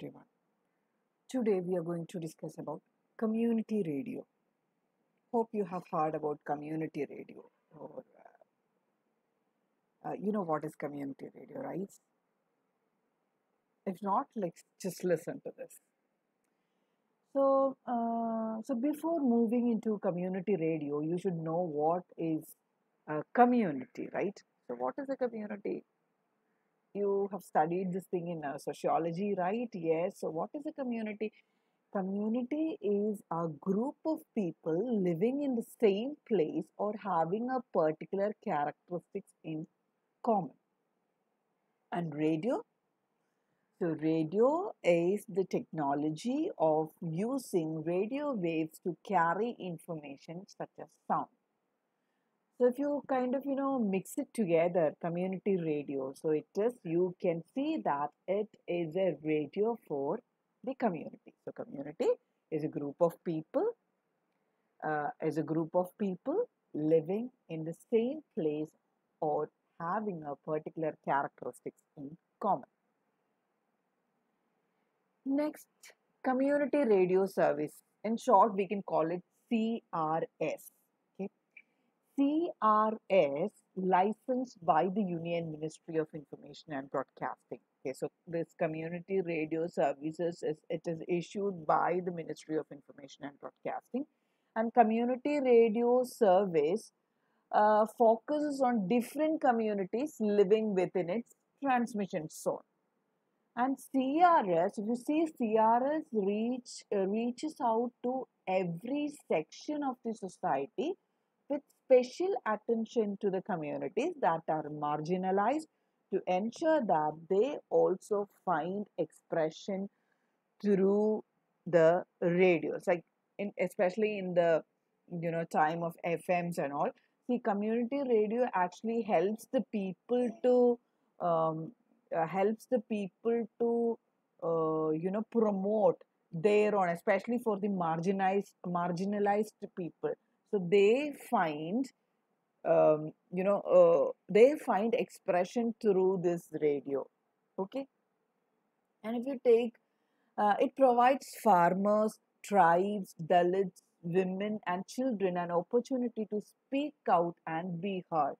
everyone. Today we are going to discuss about community radio. Hope you have heard about community radio or uh, uh, you know what is community radio, right? If not, like just listen to this. So, uh, so before moving into community radio, you should know what is a community, right? So, what is a community? You have studied this thing in uh, sociology, right? Yes. So, what is a community? Community is a group of people living in the same place or having a particular characteristics in common. And radio so, radio is the technology of using radio waves to carry information such as sound. So, if you kind of, you know, mix it together, community radio, so it is, you can see that it is a radio for the community. So, community is a group of people, uh, is a group of people living in the same place or having a particular characteristics in common. Next, community radio service. In short, we can call it CRS. CRS licensed by the Union Ministry of Information and Broadcasting. Okay, so this community radio services is it is issued by the Ministry of Information and Broadcasting, and community radio service uh, focuses on different communities living within its transmission zone. And CRS, if you see CRS reach uh, reaches out to every section of the society with special attention to the communities that are marginalized to ensure that they also find expression through the radios. Like in especially in the you know time of fms and all see community radio actually helps the people to um, uh, helps the people to uh, you know promote their own especially for the marginalized marginalized people so they find um, you know uh, they find expression through this radio okay? And if you take uh, it provides farmers tribes dalits women and children an opportunity to speak out and be heard.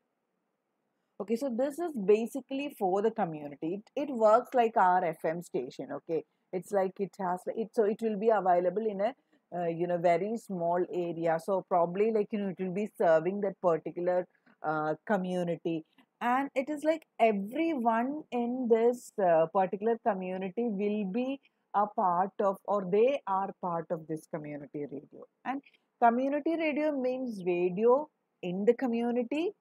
Okay so this is basically for the community. It, it works like our fm station okay? It's like it has it so it will be available in a uh, you know very small area. So probably like you know it will be serving that particular uh, community. And it is like everyone in this uh, particular community will be a part of or they are part of this community radio. And community radio means radio in the community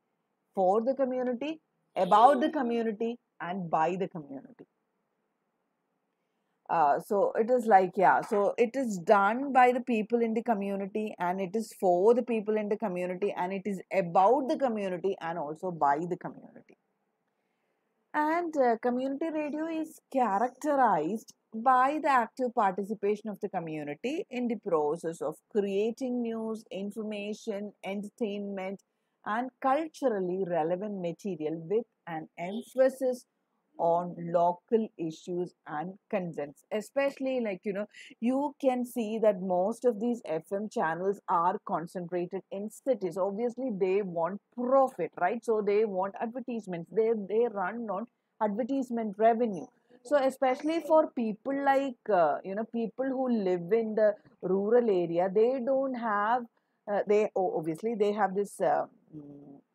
for the community, about the community, and by the community. Uh, so it is like, yeah, so it is done by the people in the community and it is for the people in the community and it is about the community and also by the community. And uh, community radio is characterized by the active participation of the community in the process of creating news, information, entertainment, and culturally relevant material with an emphasis on local issues and concerns especially like you know you can see that most of these fm channels are concentrated in cities. Obviously they want profit right? So they want advertisements. They they run on advertisement revenue. So especially for people like uh, you know people who live in the rural area they don't have uh, they obviously they have this uh,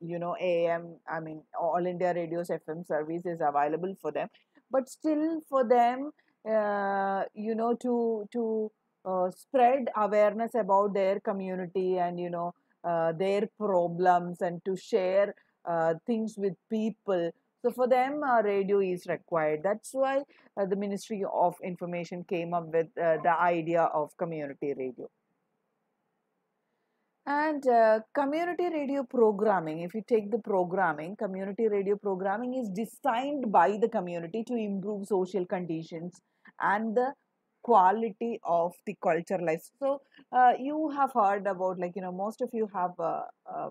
you know am i mean all india radios fm service is available for them. But still for them uh, you know to to uh, spread awareness about their community and you know uh, their problems and to share uh, things with people. So for them uh, radio is required. That's why uh, the ministry of information came up with the idea of community radio and uh, community radio programming, if you take the programming, community radio programming is designed by the community to improve social conditions and the quality of the culture life. So, uh, you have heard about, like, you know, most of you have, uh, uh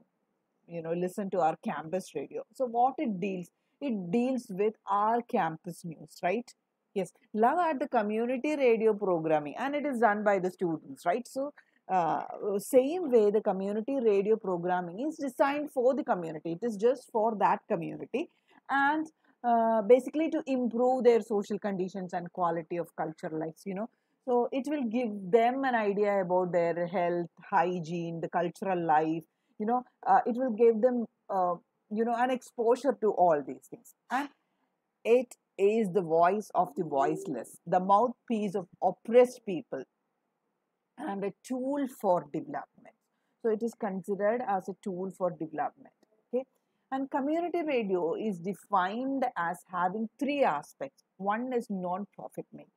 you know, listened to our campus radio. So, what it deals? It deals with our campus news, right? Yes, love at the community radio programming, and it is done by the students, right? So, uh, same way, the community radio programming is designed for the community. It is just for that community, and uh, basically to improve their social conditions and quality of cultural lives. You know, so it will give them an idea about their health, hygiene, the cultural life. You know, uh, it will give them, uh, you know, an exposure to all these things, and it is the voice of the voiceless, the mouthpiece of oppressed people, and a tool for development. So it is considered as a tool for development. Okay, and community radio is defined as having three aspects. One is non-profit making.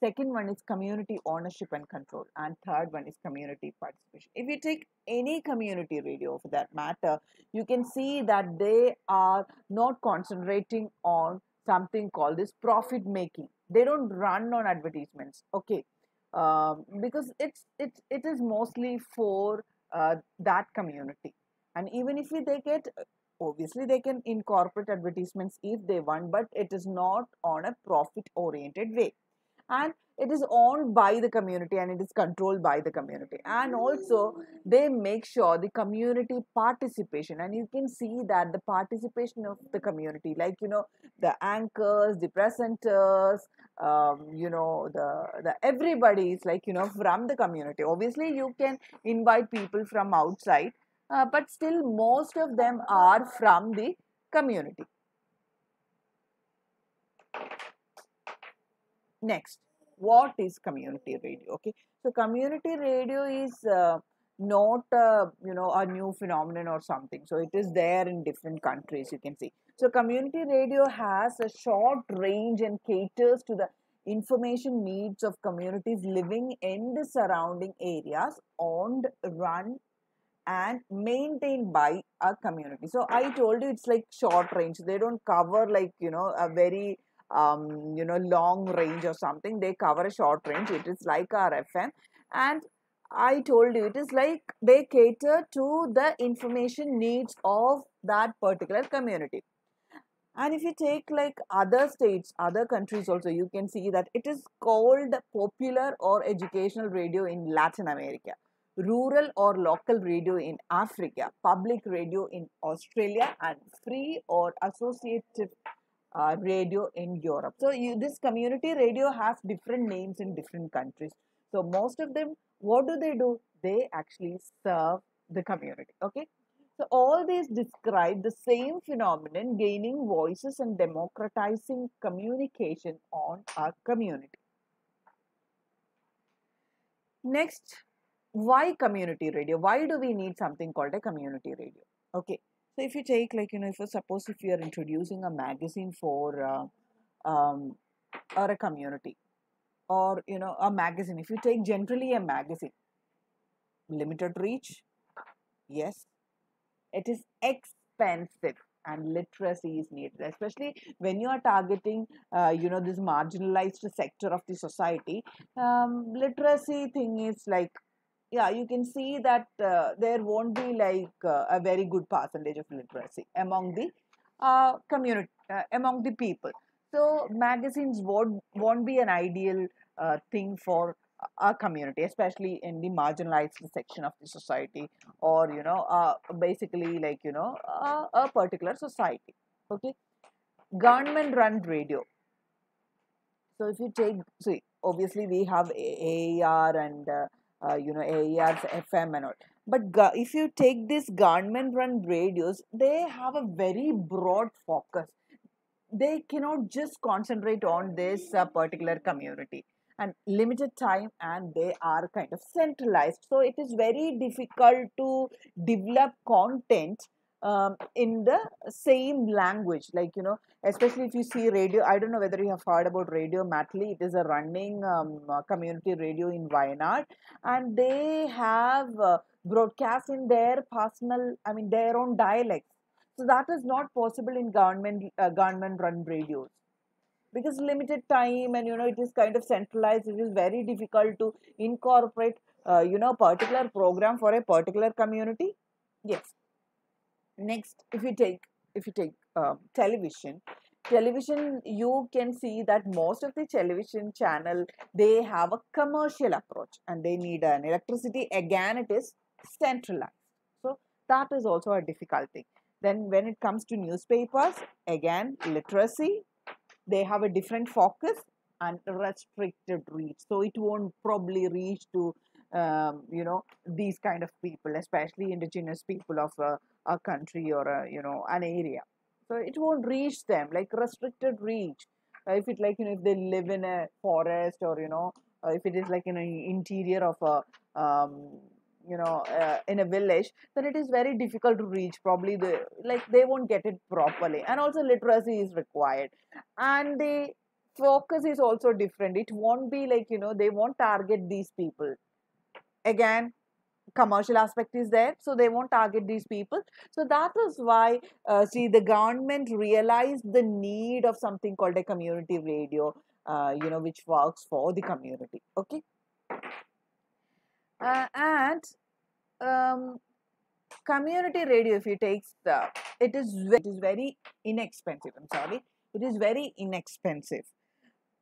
Second one is community ownership and control, and third one is community participation. If you take any community radio for that matter, you can see that they are not concentrating on something called this profit making they don't run on advertisements okay um, because it's it, it is mostly for uh, that community. And even if we, they get obviously they can incorporate advertisements if they want but it is not on a profit oriented way and it is owned by the community and it is controlled by the community. And also they make sure the community participation. And you can see that the participation of the community like you know the anchors the presenters um, you know the the everybody is like you know from the community. Obviously you can invite people from outside uh, but still most of them are from the community next what is community radio? Okay so community radio is uh, not uh, you know a new phenomenon or something. So it is there in different countries you can see. So community radio has a short range and caters to the information needs of communities living in the surrounding areas owned run and maintained by a community. So i told you it's like short range. They don't cover like you know a very um, you know, long range or something. They cover a short range. It is like our FM. And I told you, it is like they cater to the information needs of that particular community. And if you take like other states, other countries also, you can see that it is called popular or educational radio in Latin America, rural or local radio in Africa, public radio in Australia, and free or associative uh, radio in Europe. So you, this community radio has different names in different countries. So most of them, what do they do? They actually serve the community. Okay. So all these describe the same phenomenon, gaining voices and democratizing communication on our community. Next, why community radio? Why do we need something called a community radio? Okay. So if you take like you know, if suppose if you are introducing a magazine for uh, um, or a community, or you know a magazine. If you take generally a magazine, limited reach, yes, it is expensive and literacy is needed especially when you are targeting uh, you know this marginalized sector of the society um, literacy thing is like yeah you can see that uh, there won't be like uh, a very good percentage of literacy among the uh, community uh, among the people. So magazines won't won't be an ideal uh, thing for a community especially in the marginalized section of the society or you know uh, basically like you know a particular society okay? Government run radio. So if you take see obviously we have AIR and uh, you know AIR's FM and all. But if you take these government run radios, they have a very broad focus. They cannot just concentrate on this uh, particular community and limited time and they are kind of centralized. So it is very difficult to develop content um, in the same language like you know especially if you see radio i don't know whether you have heard about radio matli it is a running um, community radio in wayanad. And they have uh, broadcast in their personal i mean their own dialects. So that is not possible in government uh, government run radios. Because limited time and you know it is kind of centralized it is very difficult to incorporate uh, you know particular program for a particular community. Yes next if you take if you take uh, television television you can see that most of the television channel they have a commercial approach and they need an electricity. Again it is centralized. So that is also a difficult thing. Then when it comes to newspapers again literacy they have a different focus and restricted reach. So it won't probably reach to um, you know these kind of people especially indigenous people of a, a country or a you know an area. So it won't reach them like restricted reach. Uh, if it like you know if they live in a forest or you know uh, if it is like in an interior of a um, you know uh, in a village then it is very difficult to reach. Probably the like they won't get it properly. And also literacy is required. And the focus is also different. It won't be like you know they won't target these people. Again commercial aspect is there so they won't target these people. So that is why uh, see the government realized the need of something called a community radio uh, you know which works for the community okay? Uh, and um, community radio if you take the it is it is very inexpensive i'm sorry. It is very inexpensive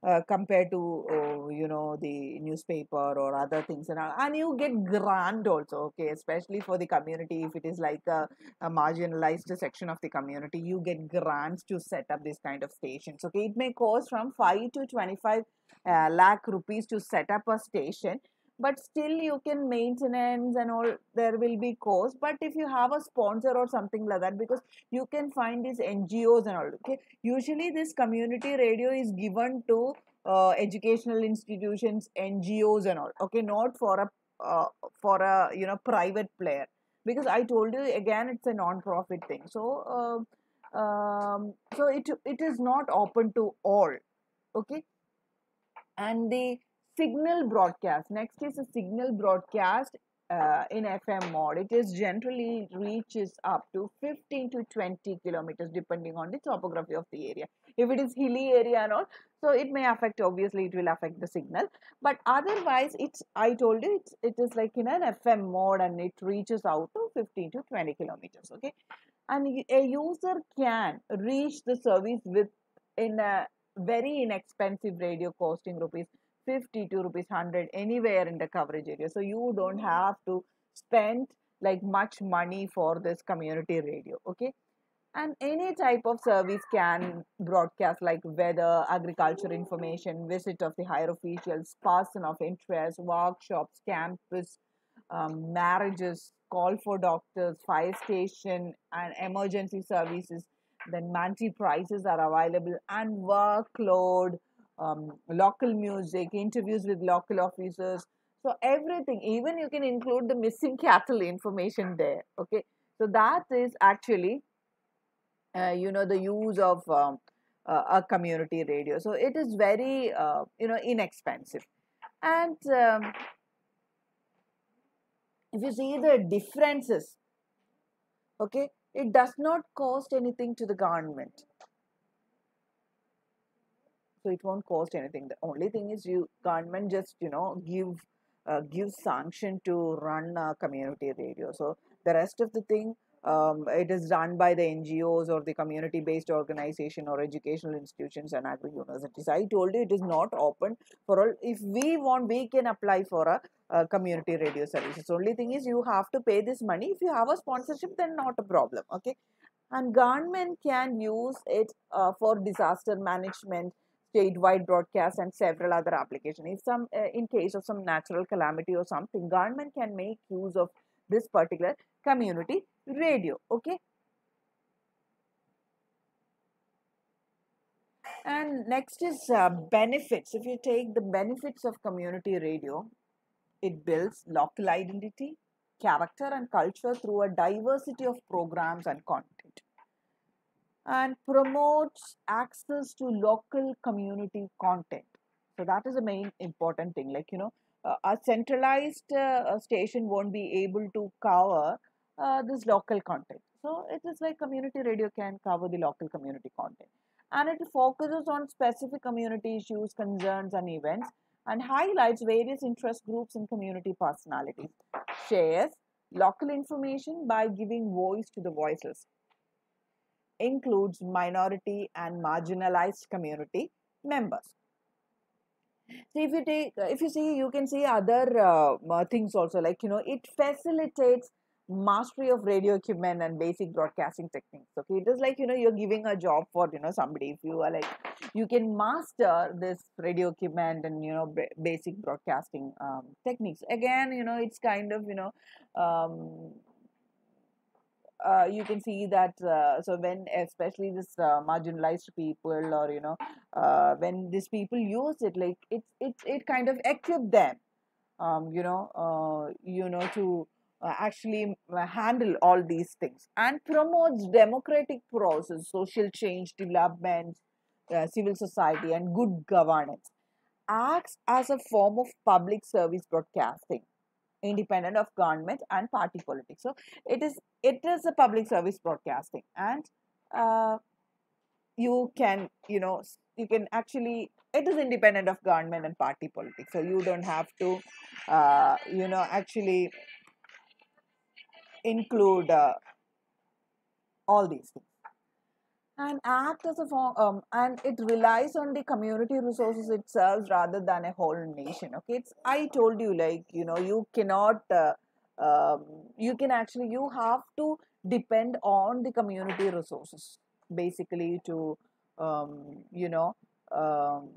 uh, compared to uh, you know the newspaper or other things and, and you get grant also okay? Especially for the community if it is like a, a, marginalized section of the community you get grants to set up this kind of stations okay? It may cost from 5 to 25 uh, lakh rupees to set up a station but still you can maintenance and all there will be cost. But if you have a sponsor or something like that because you can find these ngos and all okay? Usually this community radio is given to uh, educational institutions ngos and all okay? Not for a uh, for a you know private player. Because i told you again it's a non-profit thing. So uh, um, so it it is not open to all okay? And the signal broadcast. Next is a signal broadcast uh, in FM mode. It is generally reaches up to 15 to 20 kilometers depending on the topography of the area. If it is hilly area and all, so it may affect, obviously it will affect the signal. But otherwise, it's, I told you, it's, it is like in an FM mode and it reaches out to 15 to 20 kilometers, okay. And a user can reach the service with in a very inexpensive radio costing rupees 50 to rupees 100 anywhere in the coverage area. So you don't have to spend like much money for this community radio okay? And any type of service can broadcast like weather agriculture information visit of the higher officials person of interest workshops campus um, marriages call for doctors fire station and emergency services. Then monthly prices are available and workload um, local music, interviews with local officers. So everything, even you can include the missing cattle information there. Okay, so that is actually, uh, you know, the use of um, uh, a community radio. So it is very, uh, you know, inexpensive. And um, if you see the differences, okay, it does not cost anything to the government so it won't cost anything the only thing is you government just you know give uh, give sanction to run a community radio so the rest of the thing um, it is run by the NGOs or the community based organization or educational institutions and agri universities. I told you it is not open for all. If we want, we can apply for a, a community radio services. Only thing is you have to pay this money. If you have a sponsorship, then not a problem. Okay. And government can use it uh, for disaster management statewide broadcast and several other applications. If some, uh, in case of some natural calamity or something, government can make use of this particular community radio. Okay. And next is uh, benefits. If you take the benefits of community radio, it builds local identity, character, and culture through a diversity of programs and content and promotes access to local community content. So that is the main important thing. Like, you know, uh, a centralized uh, station won't be able to cover uh, this local content. So it is like community radio can cover the local community content. And it focuses on specific community issues, concerns, and events and highlights various interest groups and community personalities. Shares local information by giving voice to the voiceless includes minority and marginalized community members. So if you take, if you see, you can see other uh, things also like you know it facilitates mastery of radio equipment and basic broadcasting techniques okay? It is like you know you're giving a job for you know somebody. If you are like you can master this radio equipment and you know basic broadcasting um, techniques. Again you know it's kind of you know um, uh, you can see that uh, so when especially this uh, marginalized people or you know uh, when these people use it like it's it, it kind of equip them um, you know uh, you know to uh, actually handle all these things and promotes democratic process, social change, development, civil society, and good governance. Acts as a form of public service broadcasting, independent of government and party politics. So it is it is a public service broadcasting, and uh, you can you know you can actually it is independent of government and party politics. So you don't have to uh, you know actually include uh, all these things and act as a form um, and it relies on the community resources itself rather than a whole nation okay it's i told you like you know you cannot uh, um, you can actually you have to depend on the community resources basically to um, you know um,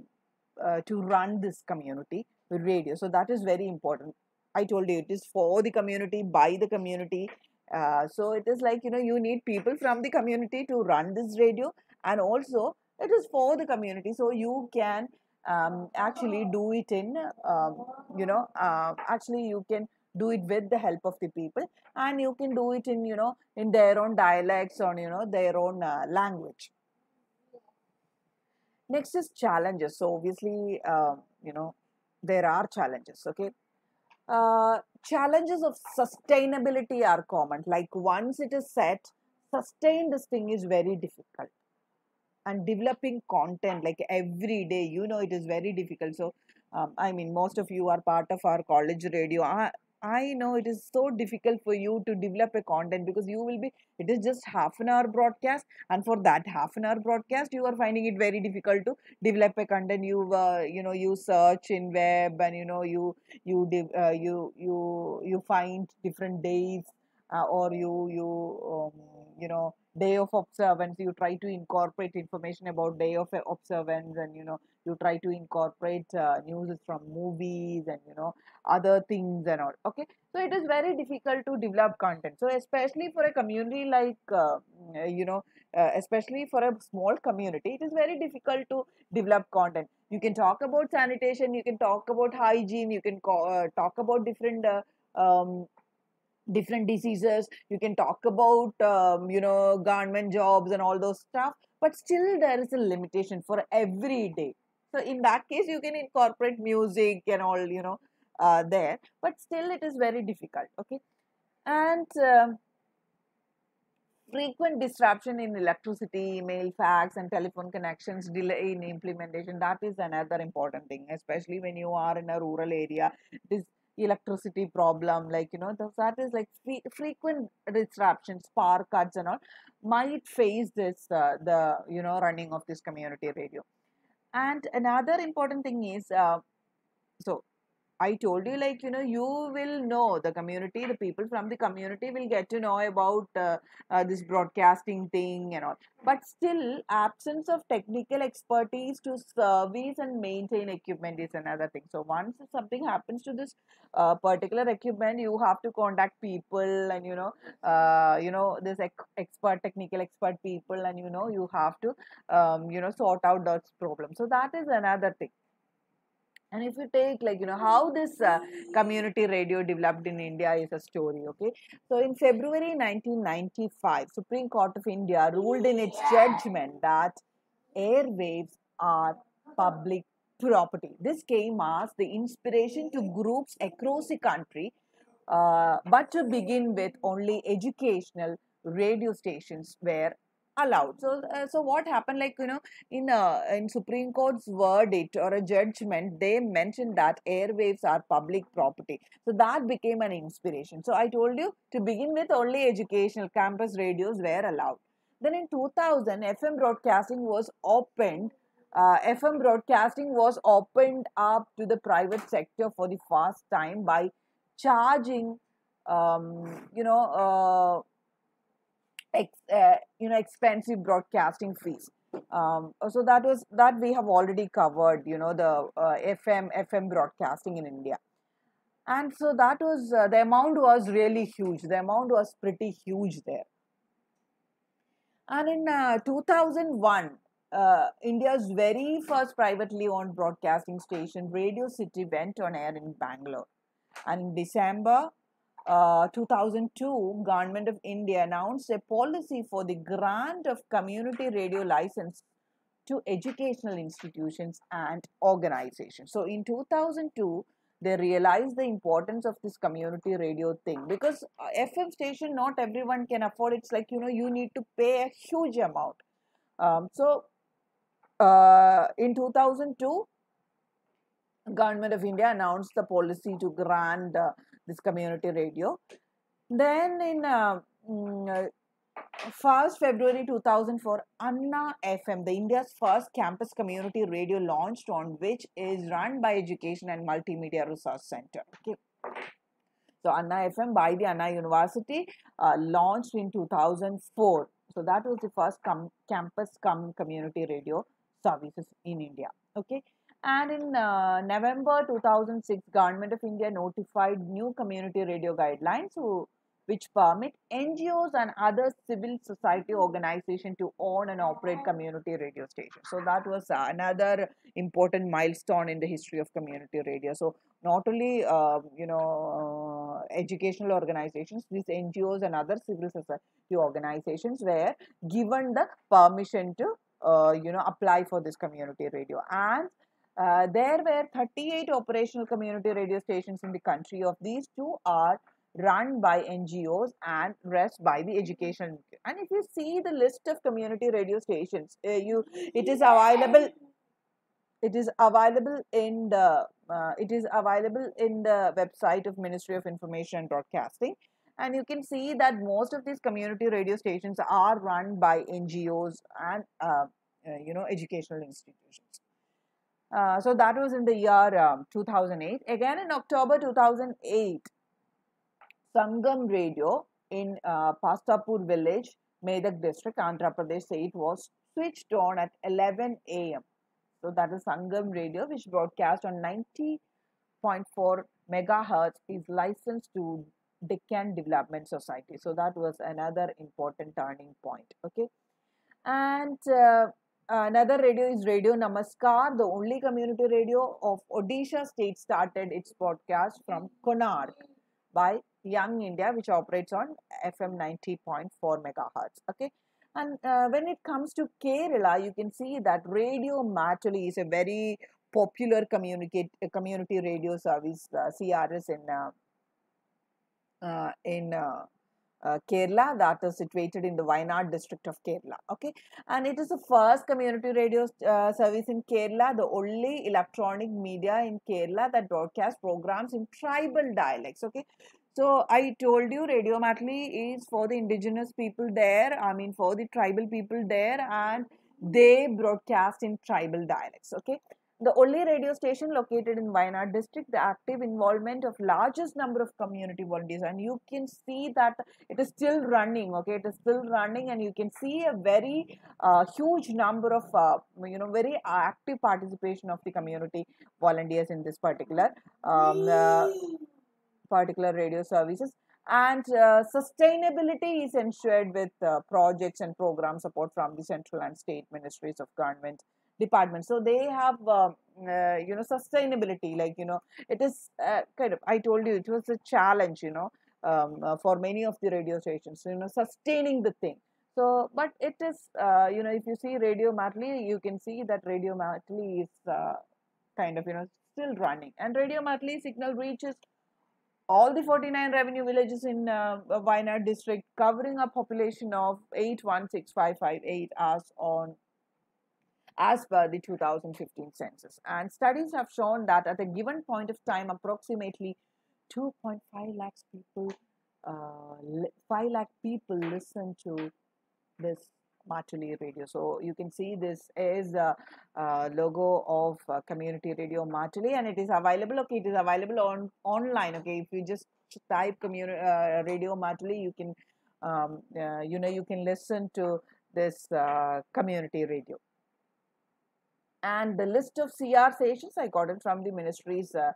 uh, to run this community radio so that is very important I told you it is for the community, by the community. Uh, so it is like, you know, you need people from the community to run this radio and also it is for the community. So you can um, actually do it in, um, you know, uh, actually you can do it with the help of the people and you can do it in, you know, in their own dialects or, you know, their own uh, language. Next is challenges. So obviously, um, you know, there are challenges, okay uh, challenges of sustainability are common. Like once it is set, sustain this thing is very difficult. And developing content like every day, you know, it is very difficult. So, um, I mean, most of you are part of our college radio. I, know it is so difficult for you to develop a content because you will be, it is just half an hour broadcast. And for that half an hour broadcast, you are finding it very difficult to develop a content. You, uh, you know, you search in web and, you know, you, you, uh, you, you, you find different days uh, or you, you, um, you know, day of observance you try to incorporate information about day of observance and you know you try to incorporate uh, news from movies and you know other things and all okay? So it is very difficult to develop content. So especially for a community like uh, you know uh, especially for a small community it is very difficult to develop content. You can talk about sanitation you can talk about hygiene you can uh, talk about different uh, um, different diseases. You can talk about um, you know government jobs and all those stuff but still there is a limitation for every day. So in that case you can incorporate music and all you know uh, there but still it is very difficult okay? And uh, frequent disruption in electricity email fax and telephone connections delay in implementation that is another important thing especially when you are in a rural area. This electricity problem like you know that is like frequent disruptions power cuts and all might face this uh, the you know running of this community radio. And another important thing is uh, so I told you, like, you know, you will know the community, the people from the community will get to know about uh, uh, this broadcasting thing and all. But still, absence of technical expertise to service and maintain equipment is another thing. So, once something happens to this uh, particular equipment, you have to contact people and, you know, uh, you know, this expert, technical expert people, and, you know, you have to, um, you know, sort out those problems. So, that is another thing and if you take like you know how this uh, community radio developed in india is a story okay? So in february 1995 supreme court of india ruled in its judgment that airwaves are public property. This came as the inspiration to groups across the country uh, but to begin with only educational radio stations were allowed. So uh, so what happened like you know in uh, in supreme court's verdict or a judgment they mentioned that airwaves are public property. So that became an inspiration. So i told you to begin with only educational campus radios were allowed. Then in 2000, FM broadcasting was opened. Uh, FM broadcasting was opened up to the private sector for the first time by charging, um, you know, uh, uh, you know, expensive broadcasting fees. Um, so that was that we have already covered. You know, the uh, FM FM broadcasting in India and so that was uh, the amount was really huge the amount was pretty huge there and in uh, 2001 uh, india's very first privately owned broadcasting station radio city went on air in bangalore and in december uh, 2002 government of india announced a policy for the grant of community radio license to educational institutions and organizations. So in 2002 they realized the importance of this community radio thing because uh, fm station not everyone can afford. It's like you know you need to pay a huge amount. Um, so uh, in 2002 government of india announced the policy to grant uh, this community radio then in uh, mm, 1st February 2004, Anna FM, the India's first campus community radio launched on which is run by Education and Multimedia Resource Center. Okay. So Anna FM by the Anna University uh, launched in 2004. So that was the first com- campus com- community radio services in India. Okay. And in uh, November 2006, Government of India notified new community radio guidelines who which permit NGOs and other civil society organizations to own and operate community radio stations. So that was another important milestone in the history of community radio. So not only uh, you know uh, educational organizations, these NGOs and other civil society organizations were given the permission to uh, you know apply for this community radio and uh, there were 38 operational community radio stations in the country. Of these, two are run by NGOs and rest by the education. And if you see the list of community radio stations, uh, you it is available. It is available in the uh, it is available in the website of Ministry of Information and Broadcasting, and you can see that most of these community radio stations are run by NGOs and uh, uh, you know educational institutions. Uh, so that was in the year um, 2008. Again in October 2008, Sangam Radio in uh, Pastapur village, Medak district, Andhra Pradesh, it was switched on at 11 a.m. So that is Sangam Radio, which broadcast on 90.4 megahertz, is licensed to the Deccan Development Society. So that was another important turning point. Okay, and uh, another radio is Radio Namaskar, the only community radio of Odisha state started its broadcast from Konark by Young India, which operates on FM 90.4 megahertz. Okay. And uh, when it comes to Kerala, you can see that Radio Mattoli is a very popular communicate, uh, community radio service, uh, CRS in uh, uh in uh, Kerala that is situated in the Wayanad district of Kerala. Okay, and it is the first community radio uh, service in Kerala, the only electronic media in Kerala that broadcasts programs in tribal dialects. Okay, so I told you Radio Matli is for the indigenous people there, I mean for the tribal people there, and they broadcast in tribal dialects. Okay. The only radio station located in Wayanad district, the active involvement of largest number of community volunteers, and you can see that it is still running. Okay, it is still running, and you can see a very uh, huge number of uh, you know very active participation of the community volunteers in this particular um, uh, particular radio services. And uh, sustainability is ensured with uh, projects and program support from the central and state ministries of government departments so they have uh, uh you know sustainability like you know it is uh, kind of i told you it was a challenge you know um, uh, for many of the radio stations you know sustaining the thing. So but it is you know if you see radio matli you can see that radio matli is kind of you know still running. And radio matli signal reaches all the 49 revenue villages in uh, Wayanad district covering a population of 816558 as on as per the 2015 census and studies have shown that at a given point of time approximately 2.5 lakhs people uh, 5 lakh people listen to this Mattoli Radio. So you can see this is a, a logo of uh, Community Radio Mattoli, and it is available. Okay, it is available on online. Okay, if you just type community uh, Radio Mattoli, you can um, uh, you know you can listen to this uh, community radio. And the list of CR stations I got it from the ministry's uh,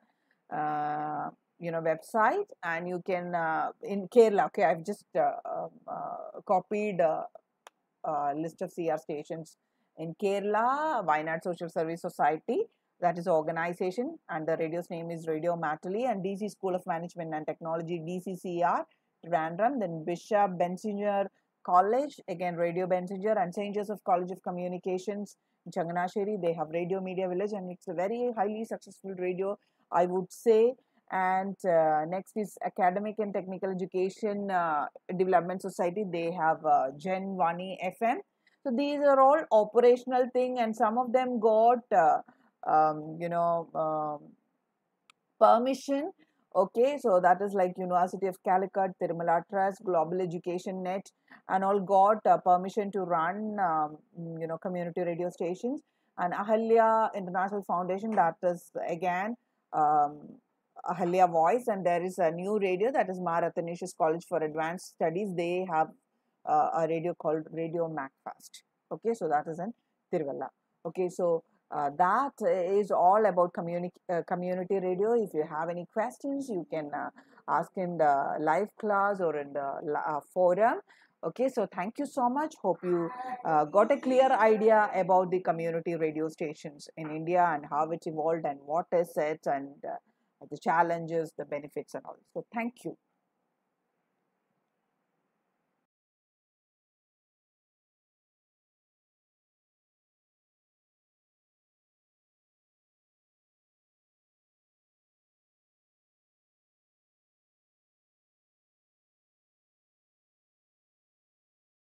uh, you know website. And you can uh, in kerala okay i've just uh, um, uh, copied a list of cr stations in kerala Wayanad social service society that is organization and the radio's name is radio mattoli and dc school of management and technology dccr Trivandrum, then bishop benziger college again radio benziger and st joseph college of communications in changanasheri. They have radio media village and it's a very highly successful radio i would say. And uh, next is academic and technical education uh, development society. They have uh, gen vani fm so these are all operational thing and some of them got uh, um, you know um, permission okay so that is like university of calicut tirumala trust global education net and all got uh, permission to run um, you know community radio stations and ahalya international foundation that is again um, Ahalya Voice, and there is a new radio that is Mar Athanasios College for Advanced Studies. They have uh, a radio called Radio MacFast. Okay, so that is in Tiruvalla. Okay, so uh, that is all about community uh, community radio. If you have any questions, you can uh, ask in the live class or in the uh, forum. Okay, so thank you so much. Hope you uh, got a clear idea about the community radio stations in India and how it evolved and what is it and the challenges, the benefits and all. So thank you.